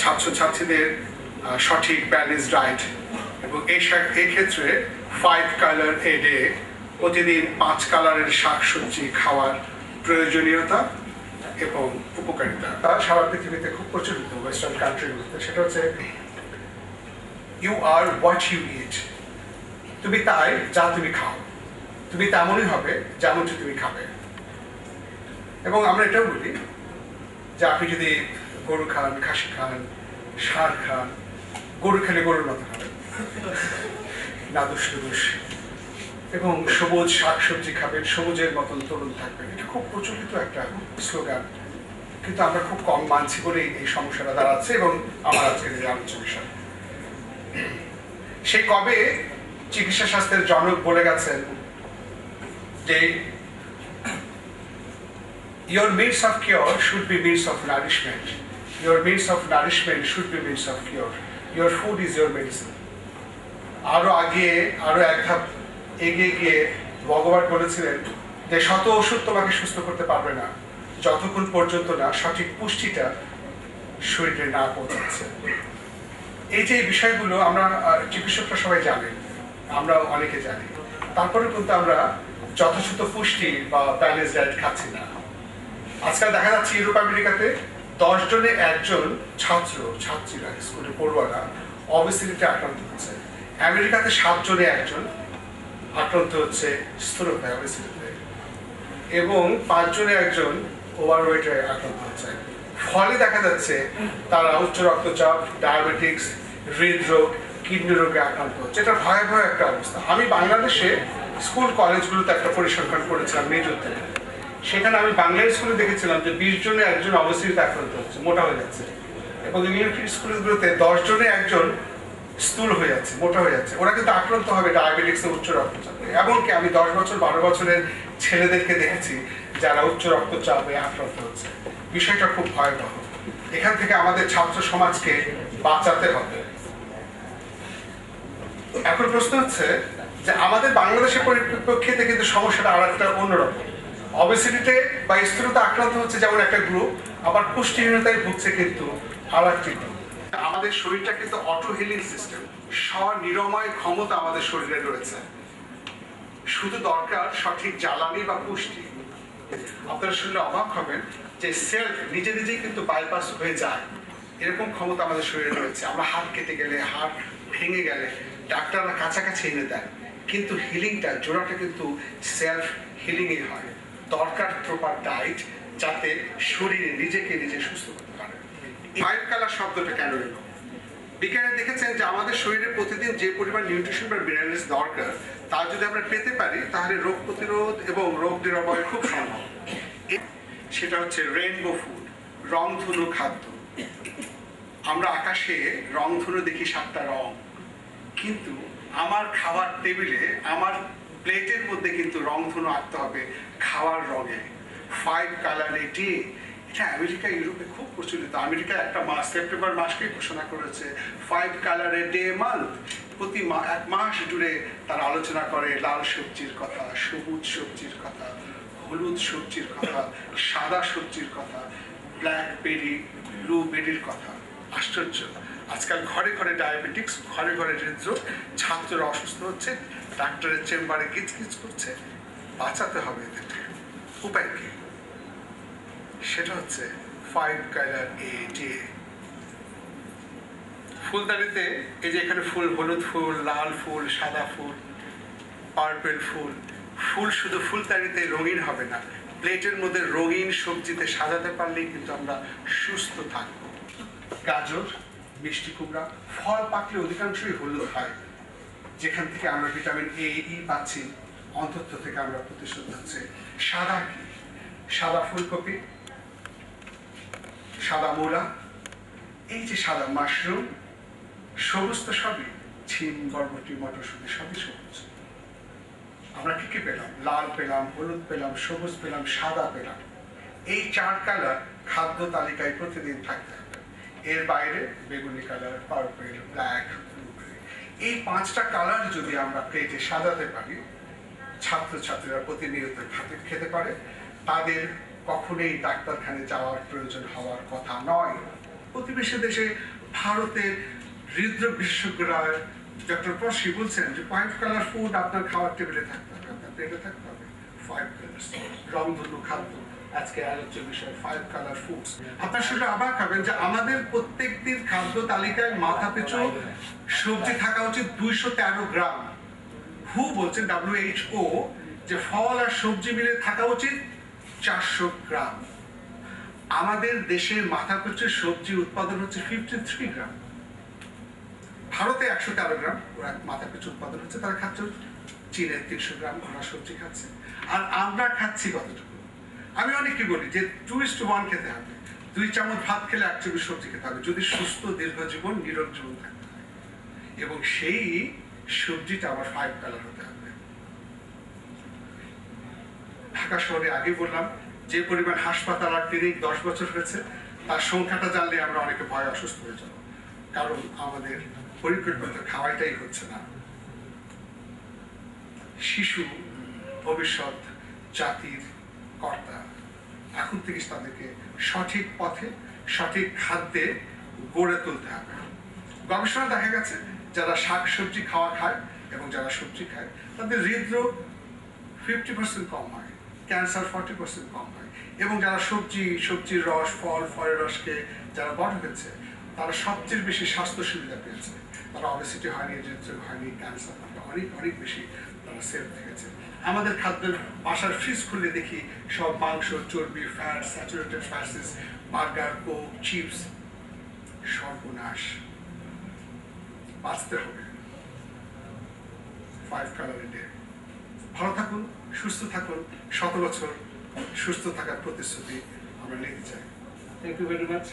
ছাত্রছাত্রীদের সঠিক balance diet এবং এই এই ক্ষেত্রে ফাইভ কালার এ ডে প্রতিদিন পাঁচ কালারের শাকসবজি খাওয়ার প্রয়োজনীয়তা এবং উপকারিতা। সারা পৃথিবীতে খুব প্রচলিত ওয়েস্টার্ন কান্ট্রিগুলোতে সেটা হচ্ছে you are what you eat তুমি তাই যা তুমি খাও। তুমি তেমনই হবে যেমনটি তুমি খাবে। এবং আমরা এটাও বলি যে আপনি যদি গরু খান, খাসি খান, ষাঁড় খান, গরু খেলে গরুর মতো খাবেন নাদুস নুদুস এবং সবুজ শাকসবজি খাবেন, সবুজের মতন তরুণ থাকবেন। এটা খুব প্রচলিত একটা স্লোগান। কিন্তু আমরা খুব কম মানছি বলেই এই সমস্যাটা দাঁড়াচ্ছে এবং আমার আজকের এই আলোচনা বিষয় সে কবে চিকিৎসা শাস্ত্রের জনক বলে গেছেন? যে, your means of cure should be means of nourishment. Your means of nourishment should be means of cure. Your food is your medicine. আরও আগে, আরও এক ধাপ এগিয়ে গিয়ে ভগবান বলেছিলেন যে শত ওষুধ তোমাকে সুস্থ করতে পারবে না যতক্ষণ পর্যন্ত না সঠিক পুষ্টিটা শরীরে না পৌঁছাচ্ছে এই যে বিষয়গুলো আমরা চিকিৎসকরা সবাই জানেন আমরা অনেকে জানি তারপরে কিন্তু আমরা যথাযথ পুষ্টি বা ব্যালেন্স ডায়েট খাচ্ছি না আজকাল দেখা যাচ্ছে ইউরোপ, আমেরিকাতে দশ জনে একজন ছাত্র, ছাত্রীরা স্কুলে পড়ুয়ারা অবস্থিতিতে আক্রান্ত হচ্ছে। আমেরিকাতে সাত জনে একজন আক্রান্ত হচ্ছে স্থূলতায় অবস্থিতিতে এবং পাঁচজনে একজন ওভারওয়েটে আক্রান্ত হচ্ছে। ফলে দেখা যাচ্ছে তারা উচ্চ রক্তচাপ, ডায়াবেটিক্স, হৃদরোগ, কিডনি রোগে আক্রান্ত হচ্ছে। এটা ভয়াবহ একটা অবস্থা। আমি বাংলাদেশে স্কুল কলেজগুলোতে একটা পরিসংখ্যান করেছিলাম মেজরতে সেখানে আমি বাংলা স্কুলে দেখেছিলাম যে বিশ জনে একজন অবস্থিতিতে আক্রান্ত হচ্ছে, মোটা হয়ে যাচ্ছে। এবং ইউনিভার্সিটি স্কুলগুলোতে দশ জনে একজন স্থূল হয়ে যাচ্ছে, মোটা হয়ে যাচ্ছে। ওরা কিন্তু আক্রান্ত হবে ডায়াবেটিক্স উচ্চ রক্তচাপে এমনকি আমি দশ বছর বারো বছরের ছেলেদেরকে দেখেছি যারা উচ্চ রক্তচাপে আক্রান্ত হচ্ছে। বিষয়টা খুব ভয়াবহ। এখান থেকে আমাদের ছাত্র সমাজকে বাঁচাতে হবে। এখন প্রশ্ন হচ্ছে যে আমাদের বাংলাদেশের পরিপ্রেক্ষিতে কিন্তু সমস্যাটা আর একটা অন্যরকম। অবেসিটিতে বা স্থূলতা আক্রান্ত হচ্ছে যেমন একটা গ্রুপ আবার পুষ্টিহীনতায় ভুগছে কিন্তু আর একটি আমাদের শরীরটা কিন্তু অটো হিলিং সিস্টেম স্বনিরাময় ক্ষমতা আমাদের শরীরে রয়েছে। শুধু দরকার সঠিক জ্বালানি বা পুষ্টি। আপনারা শুনলে অবাক হবেন যে সেলফ নিজে নিজেই কিন্তু বাইপাস হয়ে যায়। এরকম ক্ষমতা আমাদের শরীরে রয়েছে। আমরা হাত কেটে গেলে, হাত ভেঙে গেলে ডাক্তাররা কাছাকাছি এনে দেয়। কিন্তু হিলিংটা জোড়াটা কিন্তু সেলফ হিলিংই হয়। দরকার প্রপার ডায়েট যাতে শরীরে নিজেকে নিজে সুস্থ করতে পারে। ফাইভ কালার শব্দটা কেন এলো? বিজ্ঞানী দেখেছেন যে আমাদের শরীরে প্রতিদিন যে পরিমাণ নিউট্রিশন বা মিনারেলস দরকার, তা যদি আমরা পেতে পারি, তাহলে রোগ প্রতিরোধ এবং রোগ নিরাময় খুব সম্ভব। সেটা হচ্ছে রেইনবো ফুড রংধনু খাদ্য। আমরা আকাশে রংধনু দেখি সাতটা রং। কিন্তু আমার খাওয়ার টেবিলে আমার প্লেটের মধ্যে কিন্তু রংধনু আঁকতে হবে, খাওয়ার রঙে। ফাইভ কালার এটি এটা আমেরিকা, ইউরোপে খুব প্রচলিত। আমেরিকা একটা মাস, সেপ্টেম্বর মাসকে ঘোষণা করেছে। ফাইভ কালারের ডে মান্থ প্রতি এক মাস জুড়ে তারা আলোচনা করে, লাল সবজির কথা, সবুজ সবজির কথা, হলুদ সবজির কথা, সাদা সবজির কথা ব্ল্যাকবেরি ব্লুবেরির কথা। আশ্চর্য। আজকাল ঘরে ঘরে ডায়াবেটিক্স ঘরে ঘরে হৃদরোগ, ছাত্ররা অসুস্থ হচ্ছে ডাক্তারের চেম্বারে কিচকিচ করছে, বাঁচাতে হবে এদেরকে। উপায় কি? সেটা হচ্ছে ফাইভ কালার এ ডে ফুলদানিতে এই যে এখানে ফুল, হলুদ ফুল, লাল ফুল, সাদা ফুল পার্পেল ফুল ফুল শুধু ফুলদানিতে রঙিন হবে না, প্লেটের মধ্যে রঙিন সবজিতে সাজাতে পারলেই কিন্তু আমরা সুস্থ থাকব। গাজর, মিষ্টি কুমড়া, ফল পাকলে অধিকাংশই হলুদ হয়। যেখান থেকে আমরা ভিটামিন এ ই পাচ্ছি, অন্তত থেকে আমরা প্রতিশোধ হচ্ছে সাদা কি? সাদা ফুলকপি, সাদা মূলা, এই যে সাদা মাশরুম, সবুজ তো সবই, ছিম, বরবটি, মটরশুঁটি, সবই সবুজ। আমরা কি কি পেলাম? লাল পেলাম, হলুদ পেলাম, সবুজ পেলাম, সাদা পেলাম। এই চার কালার খাদ্য তালিকায় প্রতিদিন থাকতে হবে। এর বাইরে বেগুনি কালার, পার্পেল, ব্ল্যাক এই পাঁচটা কালার যদি আমরা প্লেটে সাজাতে পারি, ছাত্রছাত্রীরা প্রতিনিয়ত খাতে খেতে পারে। তাদের কখনোই ডাক্তারখানে যাওয়ার প্রয়োজন হওয়ার কথা নয়। প্রতিবেশী দেশে ভারতের হৃদ্র বিশেষজ্ঞরা ডক্টর পশি বলছেন যে ফাইভ কালার ফুড আপনার খাওয়ার টেবিলে থাকতে হবে, আপনার পেটে থাকতে হবে। ফাইভ কালার রংধনু, খাদ্য। আজকে বিষয় ফাইভ কালার ফুডস আপনার অবাক হবেন যে আমাদের খাদ্য তালিকায় মাথা পিছু সবজি থাকা উচিত দুইশো তেরো গ্রাম। হু ডাব্লিউএইচও যে ফল আর সবজি মিলে থাকা উচিত চারশো গ্রাম। আমাদের দেশের মাথা পিছু সবজি উৎপাদন হচ্ছে ফিফটি থ্রি গ্রাম। ভারতে একশো তেরো গ্রাম, ওরা মাথা পিছু উৎপাদন হচ্ছে, তারা খাচ্ছে চীনের তিনশো গ্রাম ওরা সবজি খাচ্ছে। আর আমরা খাচ্ছি কতটুকু? আমি অনেককে বলি, যে টু ইস টু ওয়ান খেতে হবে। দুই চামচ ভাত খেলে এক চামচ সবজি খেতে হবে। যদি সুস্থ দীর্ঘ জীবন নিরোগ জীবন থাকতে হয়। এবং সেই সবজিটা আবার ফাইভ কালার হতে হবে। ঢাকা শহরে আগে বললাম, যে পরিমাণ হাসপাতাল আর ক্লিনিক দশ বছর হয়েছে, তার সংখ্যাটা জানলে আমরা অনেকে ভয় অসুস্থ হয়ে যাব। কারণ আমাদের পরিকল্পিত খাওয়াইটাই হচ্ছে না। শিশু, ভবিষ্যৎ, জাতির কর্তা। এখন থেকে তাদেরকে সঠিক পথে, সঠিক খাদ্যে গড়ে তুলতে হবে। গবেষণা দেখা গেছে, যারা শাক সবজি খাওয়া খায় এবং যারা সবজি খায়, তাদের হৃদরোগ ফিফটি পার্সেন্ট কম হয় ক্যান্সার ফর্টি পার্সেন্ট কম হয়। এবং যারা সবজি, সবজির রস, ফল, ফলের রসকে যারা বড় হয়েছে, তারা সবচেয়ে বেশি স্বাস্থ্য সুবিধা পেয়েছে। তারা অবেসিটি হয়নি হয়নি ক্যান্সার অনেক অনেক বেশি তারা সেফ থেকেছে। আমাদের খাদ্যের বাসার ফ্রিজ খুলে দেখি সব মাংস, চর্বি fat saturated fats burger coke chips সর্বনাশ। বাঁচতে হবে। ফাইভ কালার ডে ভালো থাকুন, সুস্থ থাকুন। শত বছর সুস্থ থাকার প্রতিশ্রুতি আমরা নিতে চাই। Thank you very much